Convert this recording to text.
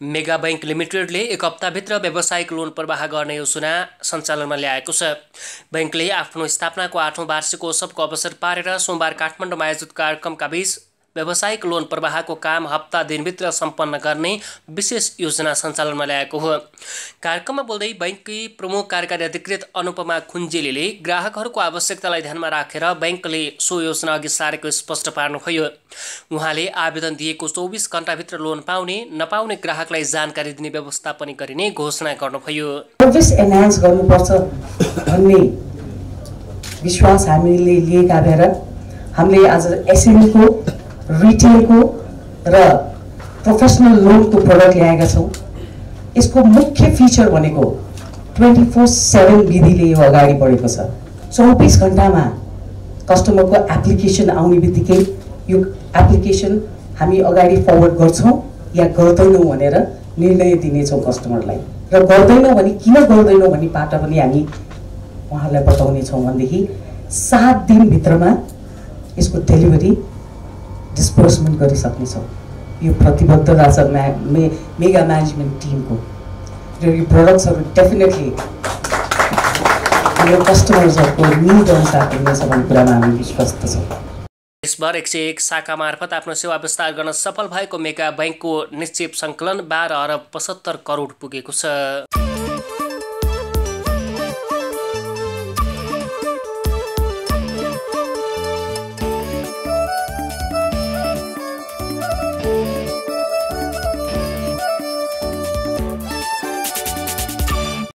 Mega bank लिमिटेडले एक हप्ताभित्र व्यावसायिक लोन प्रवाह गर्ने योजना सञ्चालनमा ल्याएको छ। बैङ्कले आफ्नो स्थापनाको आठौँ वार्षिकोत्सवको अवसर पारेर सोमबार काठमाडौँमा आयोजित कार्यक्रमका बीच व्यावसायिक लोन प्रवाहको काम हप्ता दिनभित्र सम्पन्न गर्ने विशेष योजना सञ्चालनमा ल्याएको हो। कार्यक्रममा बोल्दै बैङ्ककी प्रमुख कार्यकारी अधिकृत अनुपमा खुन्जेलीले ग्राहकहरूको आवश्यकतालाई ध्यानमा राखेर बैङ्कले सो योजना अघि सारेको स्पष्ट पार्नुभयो। उहाँले आवेदन दिएको चौबिस घन्टाभित्र लोन पाउने नपाउने ग्राहकलाई जानकारी दिने व्यवस्था पनि गरिने घोषणा गर्नुभयो। भन्ने विश्वास हामीले लिएका भएर हामीले आज एसएमईको रिटेलको र प्रोफेसनल लोनको प्रडक्ट ल्याएका छौँ। यसको मुख्य फिचर भनेको ट्वेन्टी फोर सेभेन विधिले यो अगाडि बढेको छ। चौबिस घन्टामा कस्टमरको एप्लिकेसन आउने बित्तिकै यो एप्लिकेसन हामी अगाडि फरवर्ड गर्छौँ या गर्दैनौँ भनेर निर्णय दिनेछौँ कस्टमरलाई र गर्दैनौँ भने किन गर्दैनौँ भन्ने पाटा पनि हामी उहाँहरूलाई बताउनेछौँ भनेदेखि सात दिनभित्रमा यसको डेलिभरी डिस्पर्समेन्ट गरिसक्नेछौँ यो प्रतिबद्धता छ म्या मे मेगा म्यानेजमेन्ट टिमको र यो प्रडक्ट्सहरू डेफिनेटली हाम्रो कस्टमर्सहरूको निड अनुसार हुनेछ भन्ने कुरामा हामी विश्वस्त छौँ देशभर एक सय एक शाखा मार्फत आफ्नो सेवा विस्तार गर्न सफल भएको मेगा बैङ्कको निश्चित सङ्कलन बाह्र अरब पचहत्तर करोड पुगेको छ